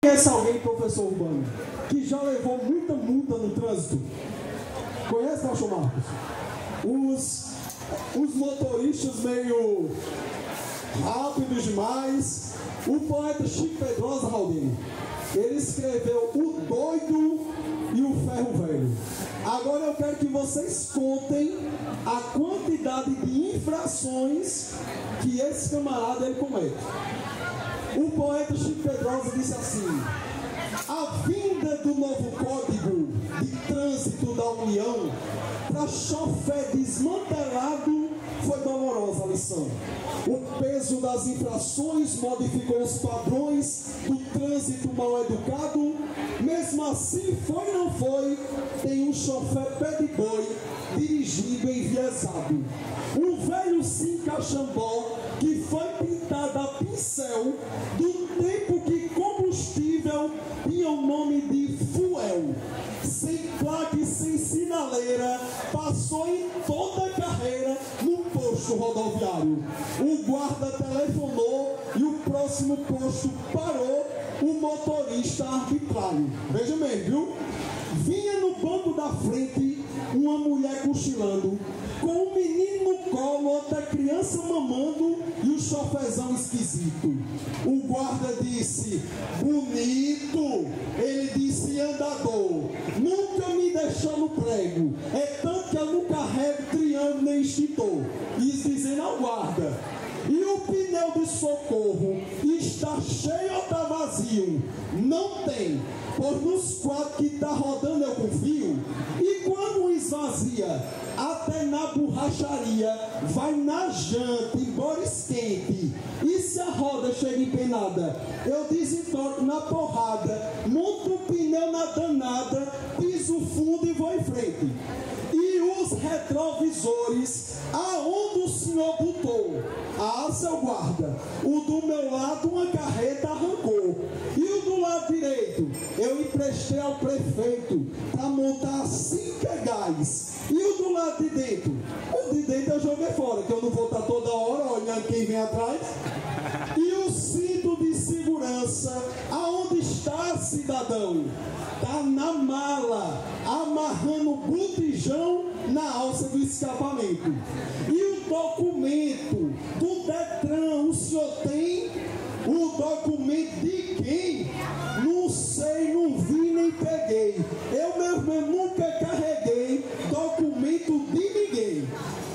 Conhece alguém, professor Urbano, que já levou muita multa no trânsito? Conhece, Pastor Marcos? Os, os motoristas meio rápidos demais. O poeta Chico Pedrosa, Raulino, ele escreveu O Doido e o Ferro Velho. Agora eu quero que vocês contem a quantidade de infrações que esse camarada ele comete. O poeta Chico Pedrosa disse assim: a vinda do novo Código de Trânsito da União para chofer desmantelado foi dolorosa a lição. O peso das infrações modificou os padrões do trânsito mal educado. Mesmo assim, foi ou não foi, tem um chofer pé de boi dirigindo enviesado. Um velho sim cachambó que foi pintado Sem placa e sem sinaleira, passou em toda a carreira no posto rodoviário. O guarda telefonou e o próximo posto parou o motorista arbitrário. Veja bem, viu? Vinha no banco da frente uma mulher cochilando, com um menino no colo, outra criança mamando e o chofezão esquisito. O guarda disse, bonito. Ele disse, andador, prego. É tanto que eu não carrego triângulo nem extintor. Isso dizendo ao guarda. E o pneu de socorro está cheio ou está vazio? Não tem, pois nos quatro que está rodando eu confio. E quando esvazia, até na borracharia, vai na janta, embora esquente. E se a roda chega empenada, eu desentorno na porrada, monto o pneu na danada, fundo e vou em frente. E os retrovisores, aonde o senhor botou? Ah, seu guarda, o do meu lado uma carreta arrancou. E o do lado direito, eu emprestei ao prefeito para montar cinco gás. E o do lado de dentro? O de dentro eu joguei fora, que eu não vou estar toda hora olhando quem vem atrás. E o cinto de segurança, aonde está, cidadão? Está na mala, amarrando o botijão na alça do escapamento. E o documento do Detran, o senhor tem? O documento de quem? Não sei, não vi nem peguei. Eu mesmo nunca carreguei documento de ninguém.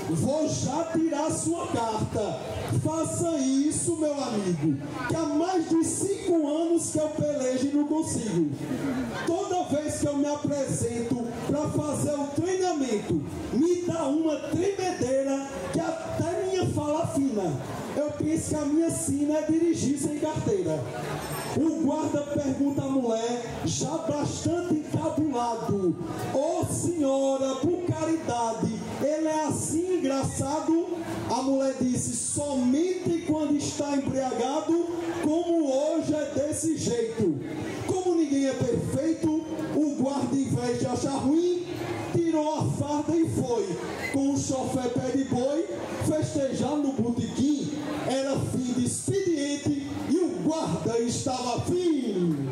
Vou já tirar sua carta. Faça isso, meu amigo. Que há mais de cinco anos que eu pelejo e não consigo. Toda vez que eu me apresento para fazer o treinamento, me dá uma tremedeira que até minha fala fina. Eu penso que a minha sina é dirigir sem carteira. O guarda pergunta à mulher, já bastante encabulado: Ô oh, senhora, por caridade, ele é assim engraçado? A mulher disse: somente quando está embriagado, como hoje é desse jeito. Como ninguém é perfeito, o guarda, em vez de achar ruim, tirou a farda e foi, com o chofé pé de boi, festejar no botequim. Era fim de expediente e o guarda estava fim